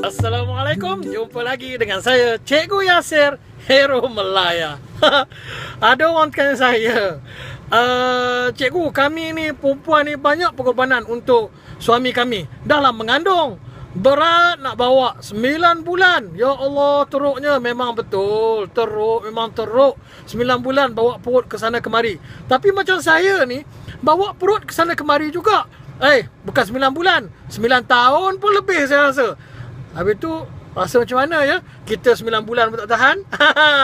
Assalamualaikum, jumpa lagi dengan saya Cikgu Yasir Hero Melaya. Ada orang tanya saya, uh, Cikgu kami ni perempuan ni banyak pengorbanan untuk suami kami dalam mengandung. Berat nak bawa 9 bulan. Ya Allah, teruknya memang betul. Teruk, memang teruk. 9 bulan bawa perut ke sana kemari. Tapi macam saya ni, bawa perut ke sana kemari juga. Eh, bukan 9 bulan. 9 tahun pun lebih saya rasa. Habis tu, rasa macam mana ya? Kita 9 bulan pun tak tahan.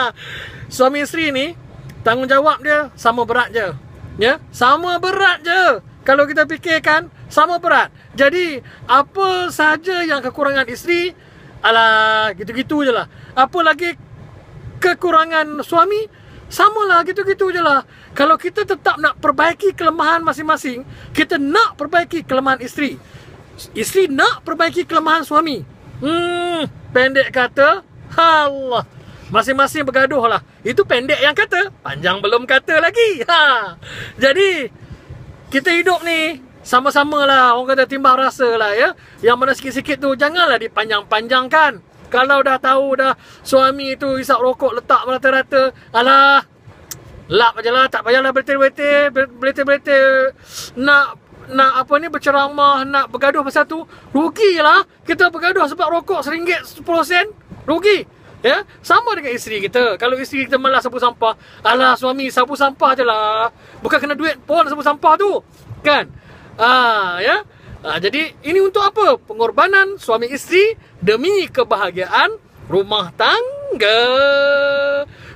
Suami isteri ni, tanggungjawab dia sama berat je. Ya, sama berat je. Kalau kita fikirkan, sama berat. Jadi, apa saja yang kekurangan isteri, alah, gitu-gitu je lah. Apa lagi kekurangan suami, sama lah, gitu-gitu je lah. Kalau kita tetap nak perbaiki kelemahan masing-masing, kita nak perbaiki kelemahan isteri. Isteri nak perbaiki kelemahan suami. Hmm, pendek kata, Allah. Masing-masing bergaduh lah. Itu pendek yang kata, panjang belum kata lagi. Ha. Jadi, kita hidup ni, sama-sama lah. Orang kata timbang rasa lah ya. Yang mana sikit-sikit tu, janganlah dipanjang-panjangkan. Kalau dah tahu dah suami tu isap rokok letak merata-rata, alah, Lap aja lah, tak payahlah bertir-bertir, bertir-bertir nak nak apa ni berceramah, nak bergaduh pasal tu, rugilah. Kita bergaduh sebab rokok seringgit 10 sen, rugi. Ya, sama dengan isteri kita. Kalau isteri kita malas sapu sampah, alah suami sapu sampah je lah. Bukan kena duit pun sapu sampah tu. Kan? Ah, ya. Ah, jadi ini untuk apa? Pengorbanan suami isteri demi kebahagiaan rumah tangga.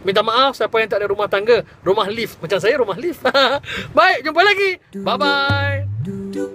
Minta maaf siapa yang tak ada rumah tangga. Rumah lift. Macam saya rumah lift. Baik jumpa lagi. Bye bye